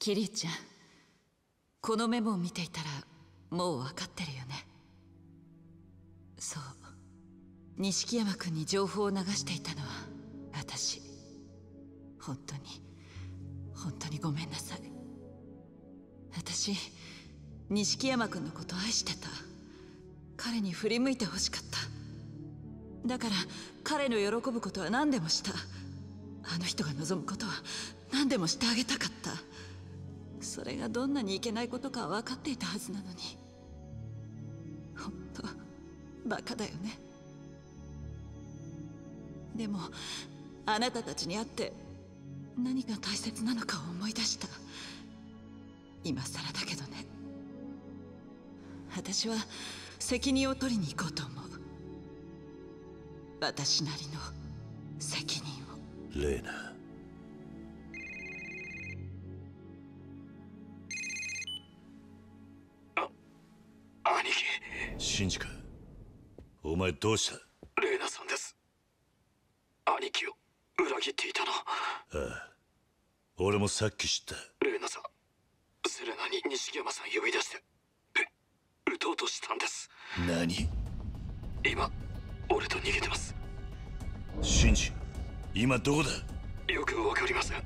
キリちゃん。このメモを見ていたらもう分かってるよね。そう。錦山君に情報を流していたのは私。本当に。本当にごめんなさい。私錦山君のこと愛してた。彼に振り向いてほしかった。だから彼の喜ぶことは何でもした。あの人が望むことは何でもしてあげたかった。それがどんなにいけないことか分かっていたはずなのに。本当バカだよね。でもあなたたちに会って何が大切なのかを思い出した。今更だけどね。私は責任を取りに行こうと思う。私なりの責任を。レーナ。シンジか？お前どうした？レーナさんです。兄貴を裏切っていたの。ああ。俺もさっき知った。レーナさんセレナに錦山さん呼び出してえ撃とうとしたんです。何？今俺と逃げてます。シンジ今どこだ？よくわかりません。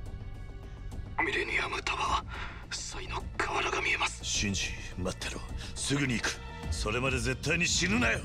ミレニアムタワーサイの河原が見えます。シンジ待ってろ。すぐに行くそれまで絶対に死ぬなよ。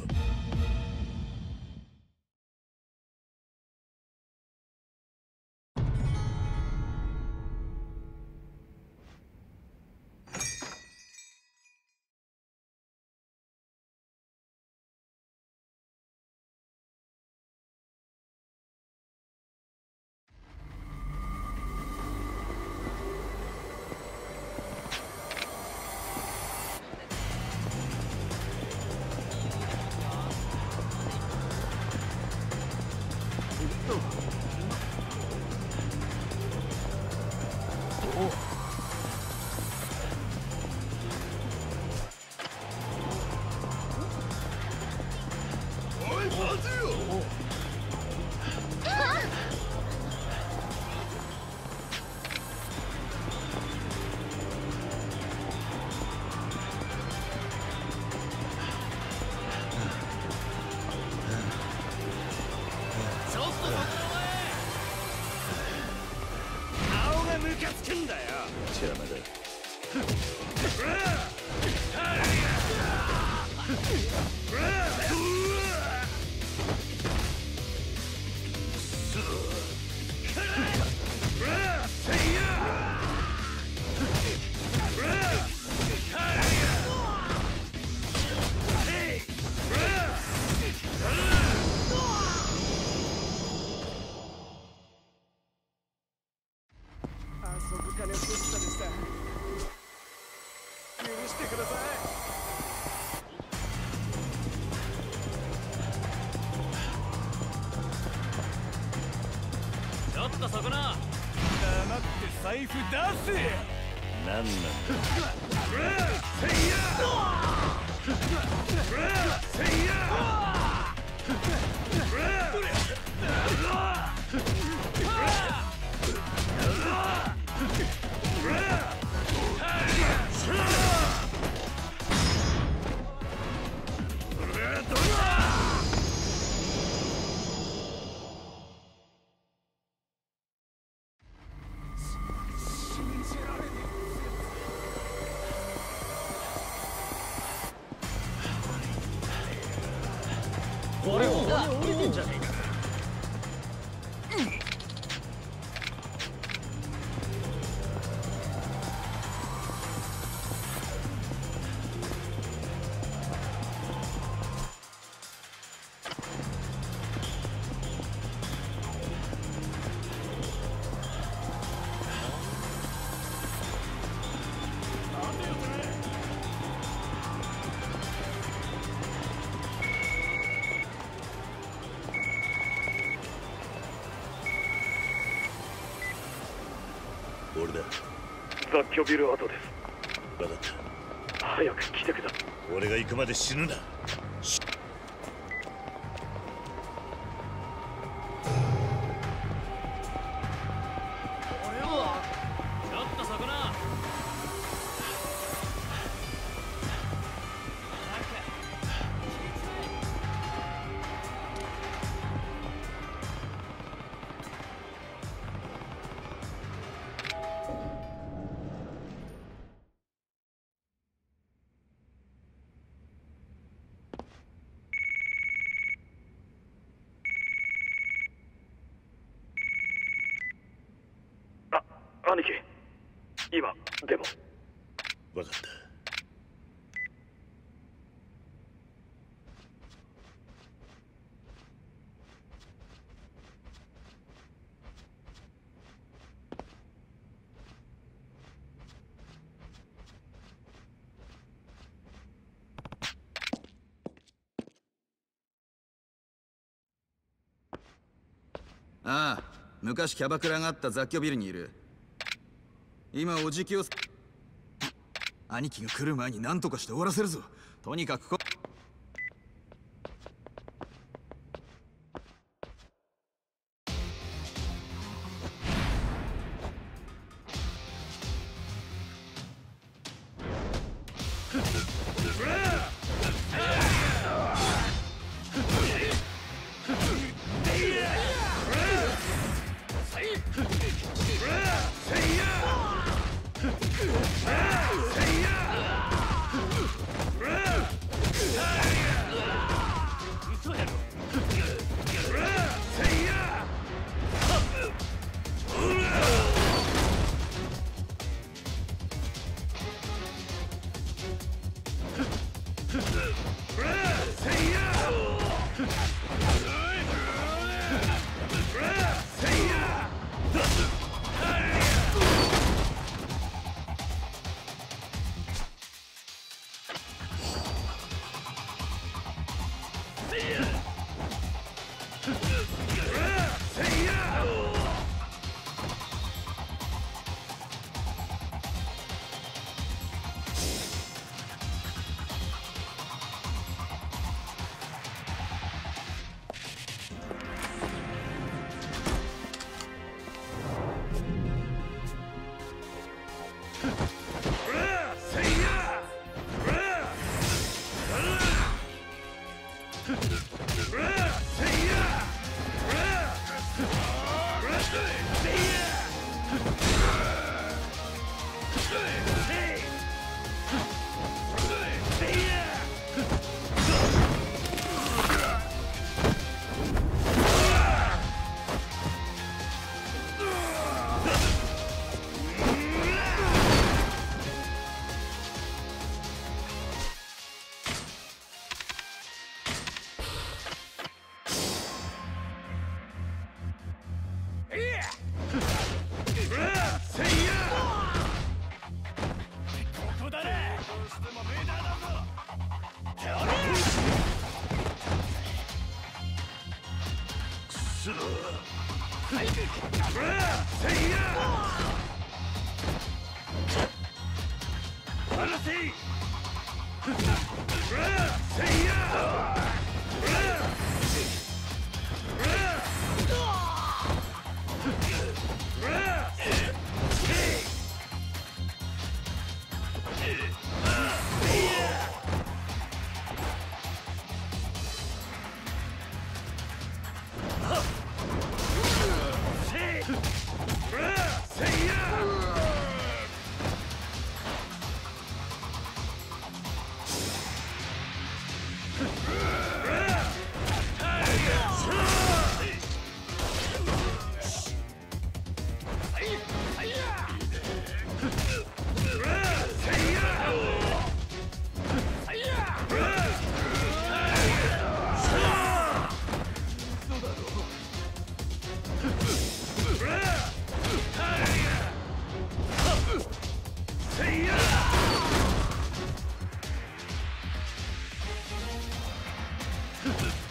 カつくんだよ。邪魔だ遊 俺だ。雑居ビル跡です。分かった。早く来てくだ。俺が行くまで死ぬなああ昔キャバクラがあった雑居ビルにいる。今おじきを 兄貴が来る前に何とかして終わらせるぞ。とにかくここ Ha ha ha!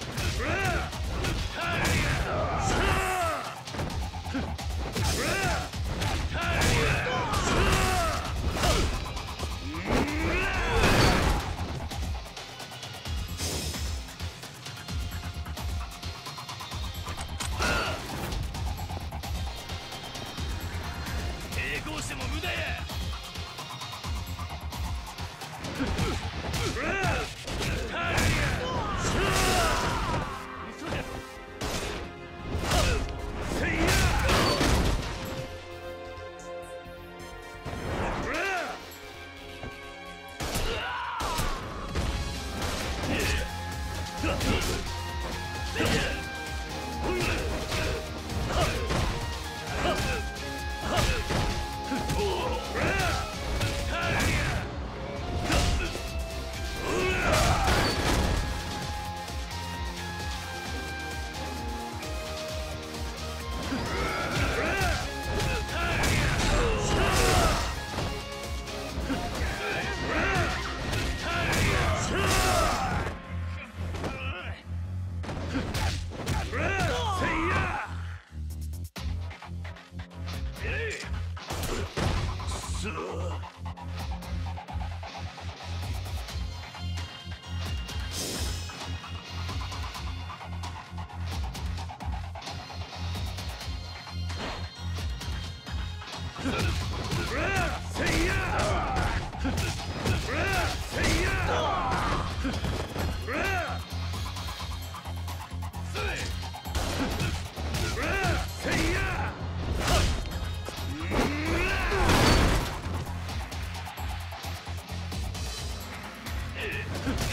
Ha ha ha!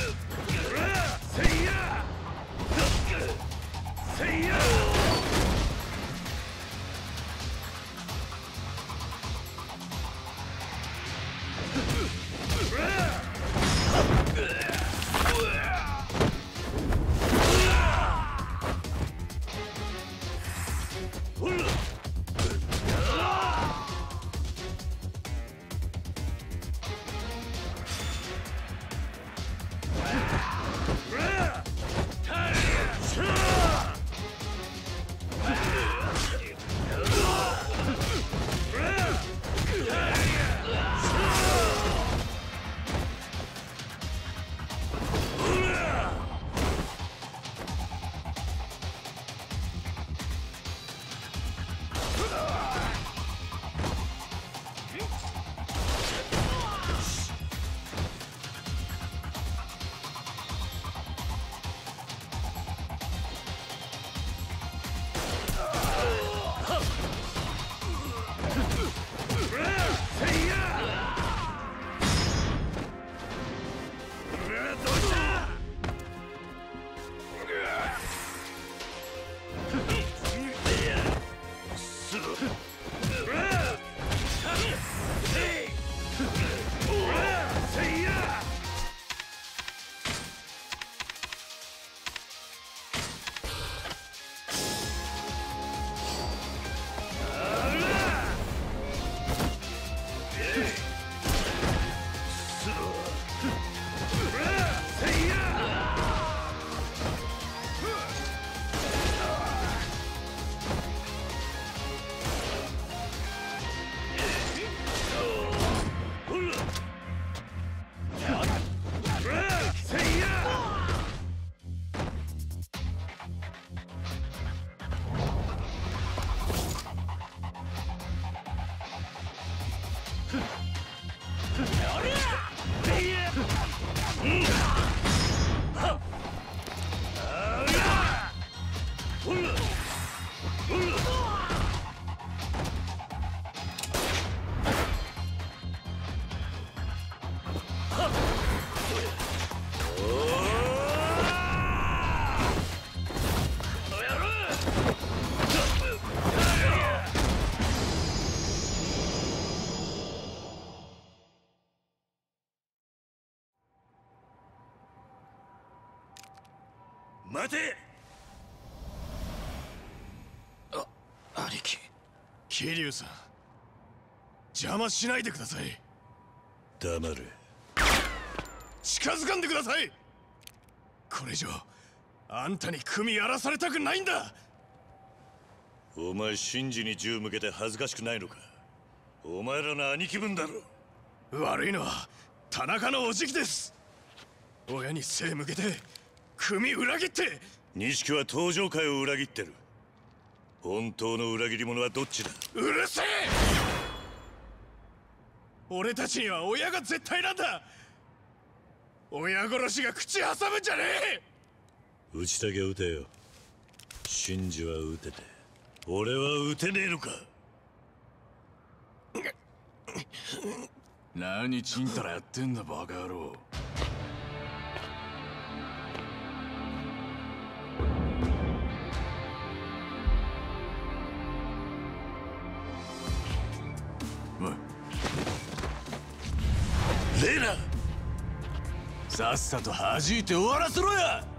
待て。あ兄貴。桐生さん。邪魔しないでください。黙れ近づかんでください。これ以上あんたに組やらされたくないんだ。お前真珠に銃向けて恥ずかしくないのか。お前らの兄貴分だろ。悪いのは田中のおじきです。親に背向けて組裏切って。錦は登場会を裏切ってる。本当の裏切り者はどっちだ？うるせえ。俺たちには親が絶対なんだ。親殺しが口挟むんじゃねえ。打ちたきゃ撃てよ。真珠は撃てて。俺は撃てねえのか。何ちんたらやってんだバカ野郎レイナさっさと弾いて終わらせろや。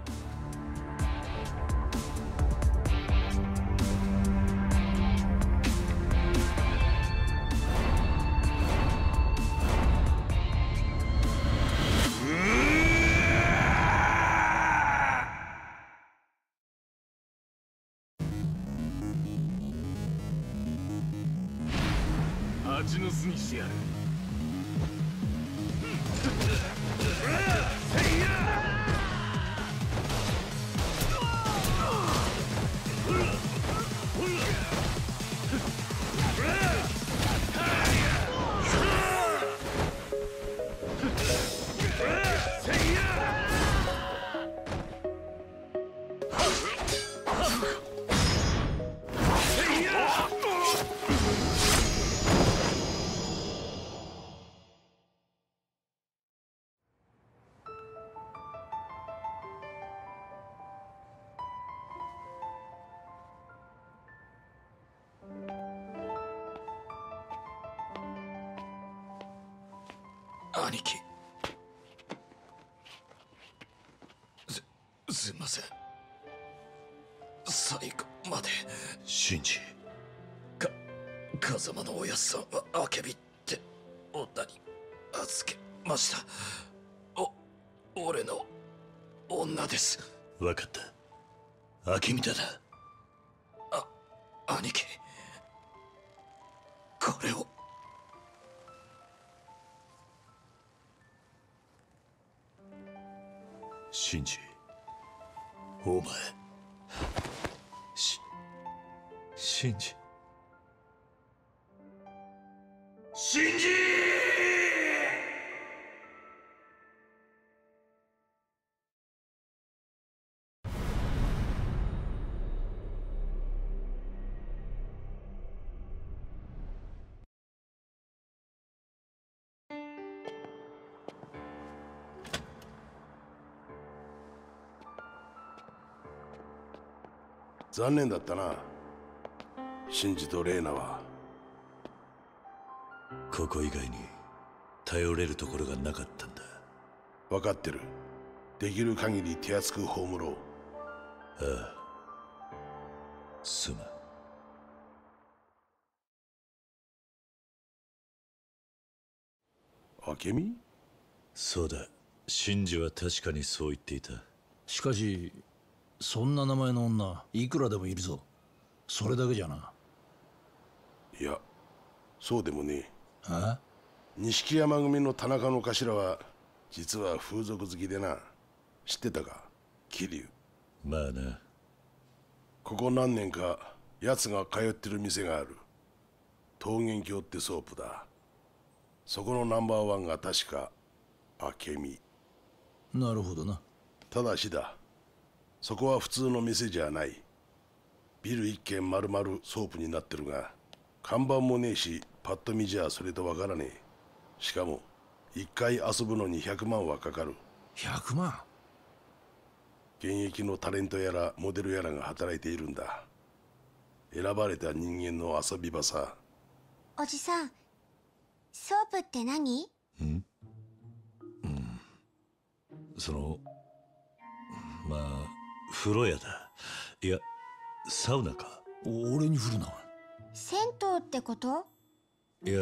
兄貴。すすいません。最後まで。シンジ。か風間のおやっさんはあけびって女に預けました。お俺の女です。分かった。明美だな。兄貴。これをシンジお前しシン残念だったな。シンジとレイナは。ここ以外に頼れるところがなかったんだ。分かってる。できる限り手厚く葬ろう。ああ。すまん。明美？そうだ。シンジは確かにそう言っていた。しかしそんな名前の女いくらでもいるぞ。それだけじゃな。いやそうでもねえ。あ錦山組の田中の頭は実は風俗好きでな。知ってたか？桐生。まあなここ何年か奴が通ってる店がある。桃源郷ってソープだ。そこのナンバーワンが確か明美。なるほどな。ただしだそこは普通の店じゃない。ビル一軒丸々ソープになってるが看板もねえしパッと見じゃそれとわからねえ。しかも一回遊ぶのに100万はかかる。100万？現役のタレントやらモデルやらが働いているんだ。選ばれた人間の遊び場さ。おじさんソープって何？そのまあ風呂屋だ。いやサウナか。俺に振るな銭湯ってこと？いや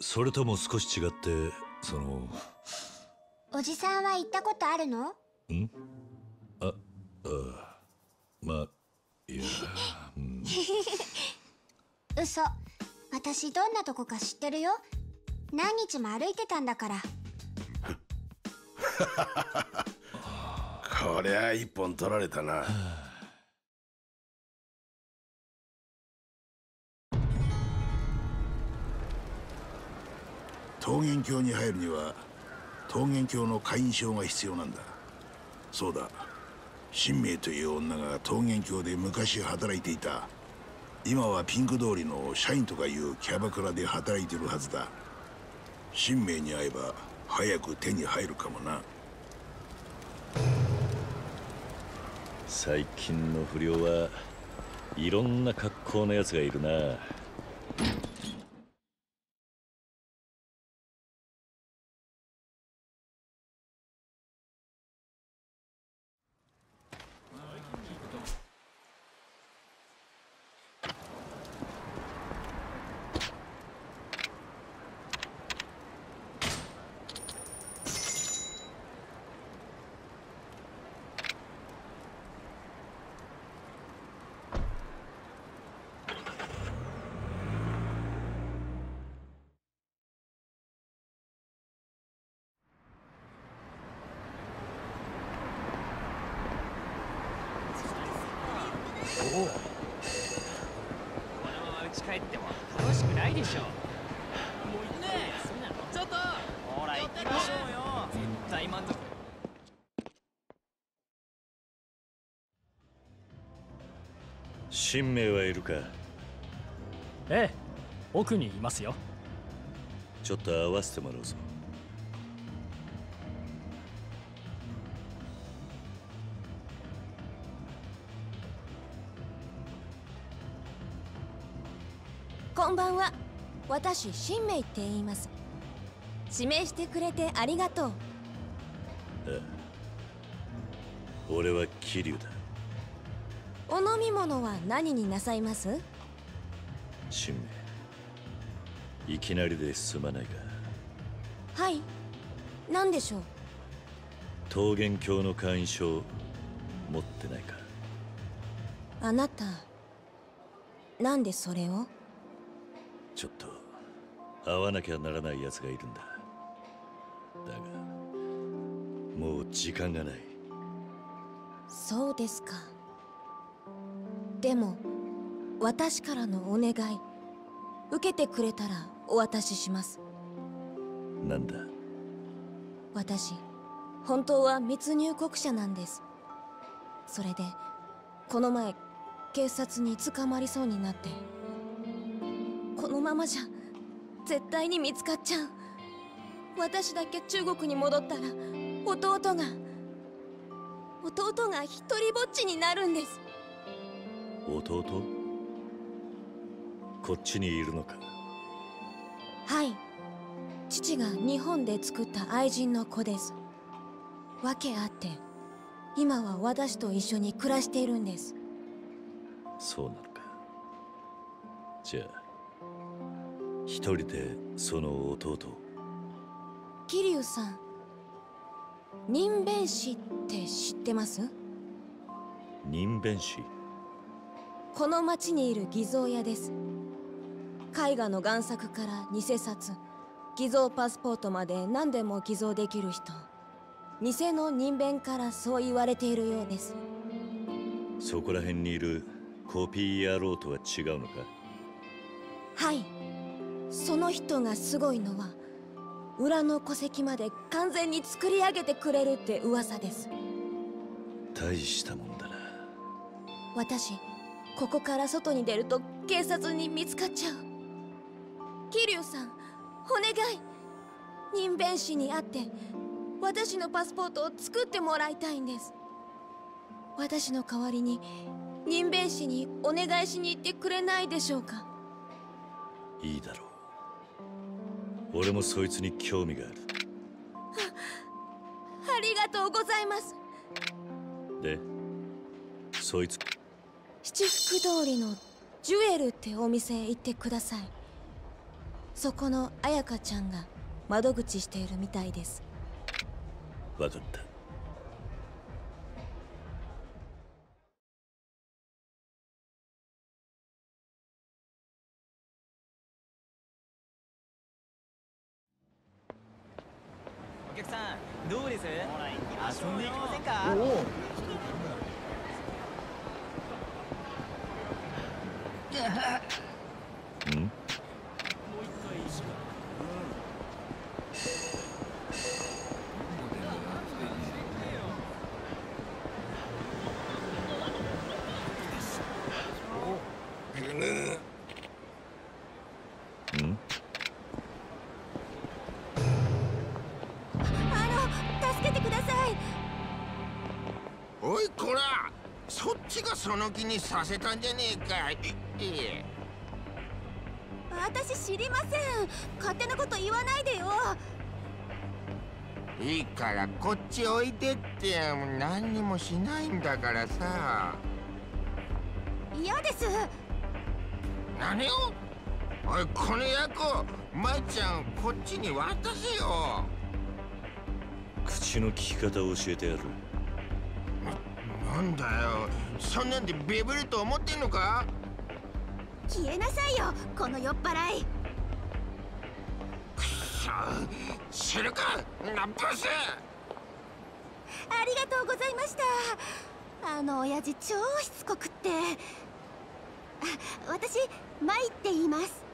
それとも少し違ってそのおじさんは行ったことあるの？ん？あああまあいやうん。嘘。私どんなとこか知ってるよ？何日も歩いてたんだから こりゃ一本取られたな。桃源郷に入るには桃源郷の会員証が必要なんだ。そうだ。新明という女が桃源郷で昔働いていた。今はピンク通りの社員とかいうキャバクラで働いてるはずだ。新明に会えば早く手に入るかもな。最近の不良はいろんな格好のやつがいるなこのまま家帰っても楽しくないでしょもうねえそんなのちょっとほら行きましょうよ絶対満足新明はいるか？ええ奥にいますよ。ちょっと会わせてもらうぞ。こんばんは。私新明って言います。指名してくれてありがとう俺は桐生だ。お飲み物は何になさいます？新明いきなりですまないが。はい。何でしょう？桃源郷の会員証持ってないか。あなたなんでそれを？ちょっと会わなきゃならない奴がいるんだ。だがもう時間がないそうですか。でも私からのお願い受けてくれたらお渡しします。なんだ？私本当は密入国者なんです。それでこの前警察に捕まりそうになってこのままじゃ絶対に見つかっちゃう。私だけ中国に戻ったら弟が弟が一人ぼっちになるんです。弟？こっちにいるのか。はい。父が日本で作った愛人の子です。訳あって今は私と一緒に暮らしているんです。そうなのか。じゃあ一人でその弟を？桐生さん人弁師って知ってます？人弁師。この町にいる偽造屋です。絵画の贋作から偽札偽造パスポートまで何でも偽造できる人。偽の人弁からそう言われているようです。そこら辺にいるコピー野郎とは違うのか？はい。その人がすごいのは裏の戸籍まで完全に作り上げてくれるって噂です。大したもんだな。私ここから外に出ると警察に見つかっちゃう。桐生さんお願い。人弁士に会って私のパスポートを作ってもらいたいんです。私の代わりに人弁士にお願いしに行ってくれないでしょうか。いいだろう俺もそいつに興味がある。ありがとうございます。でそいつ。七福通りのジュエルってお店へ行ってください。そこの彩香ちゃんが窓口しているみたいです。分かったその気にさせたんじゃねえか。いえ。私知りません。勝手なこと言わないでよ。いいからこっちおいでって何にもしないんだからさ。嫌です。何を？おいこの役を舞ちゃんこっちに渡せよ。口の利き方を教えてやる。なんだよそんなんでビビると思ってんのか？消えなさいよこの酔っ払い。くそ知るかナッパス。ありがとうございました。あの親父超しつこくって。あ私マイって言います。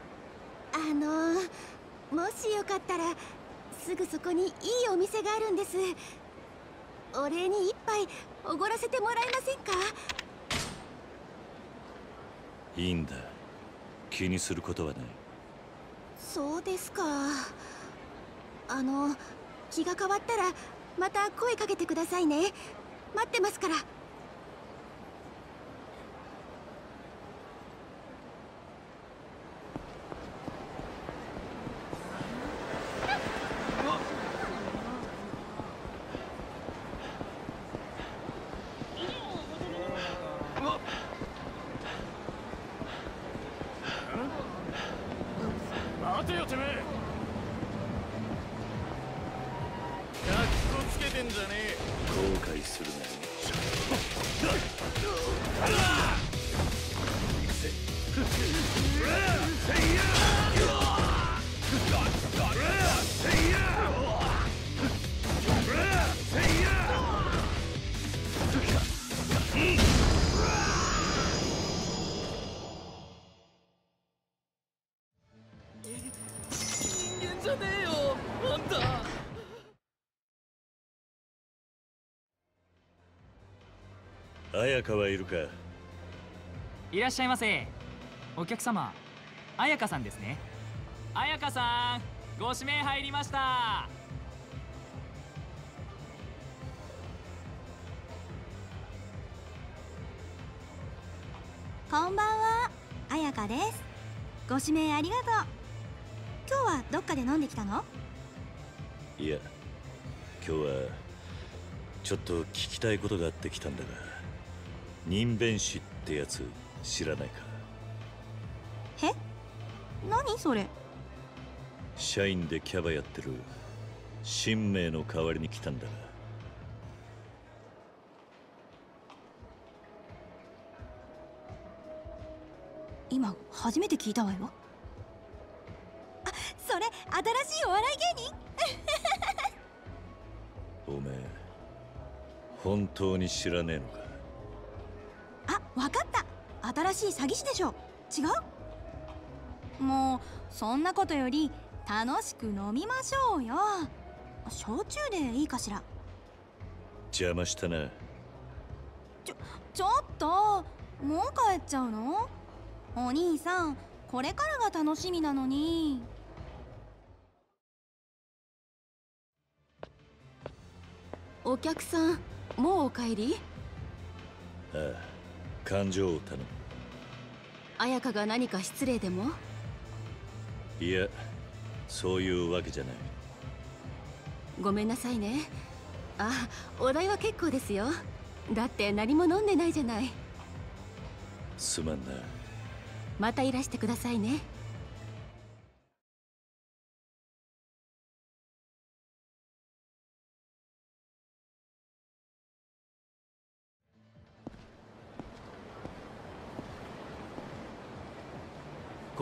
あのもしよかったらすぐそこにいいお店があるんです。お礼に一杯おごらせてもらえませんか？いいんだ。気にすることはない。そうですか。あの気が変わったらまた声かけてくださいね。待ってますから綾香はいるか。いらっしゃいませ。お客様彩香さんですね。彩香さんご指名入りました。こんばんは彩香です。ご指名ありがとう。今日はどっかで飲んできたの？いや今日はちょっと聞きたいことがあってきたんだが人弁師ってやつ知らないか？え？何それ？社員でキャバやってる新名の代わりに来たんだが今初めて聞いたわよ。あそれ新しいお笑い芸人？おめえ本当に知らねえのか？あわかった。新しい詐欺師でしょ。違う？もうそんなことより楽しく飲みましょうよ。焼酎でいいかしら。邪魔したな。ちょちょっと。もう帰っちゃうの？お兄さんこれからが楽しみなのに。お客さんもうお帰り？ああ感情を頼む。綾香が何か失礼でも？いやそういうわけじゃない。ごめんなさいね。あお代は結構ですよ。だって何も飲んでないじゃない。すまんな。またいらしてくださいね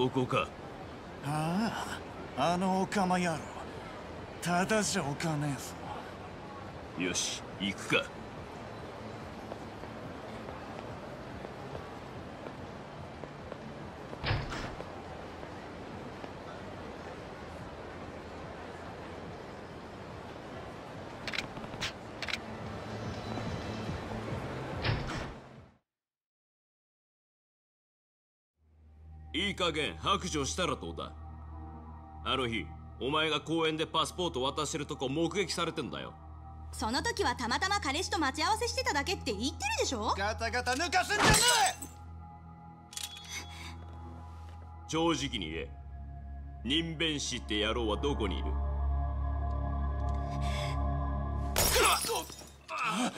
ここか。あああのオカマ野郎ただじゃおかねえぞ。よし行くかいい加減白状したらどうだ？あの日お前が公園でパスポート渡してるとこ目撃されてんだよ。その時はたまたま彼氏と待ち合わせしてただけって言ってるでしょ？ガタガタ抜かすんじゃね正直に言え。人弁師って野郎はどこにいる？彩香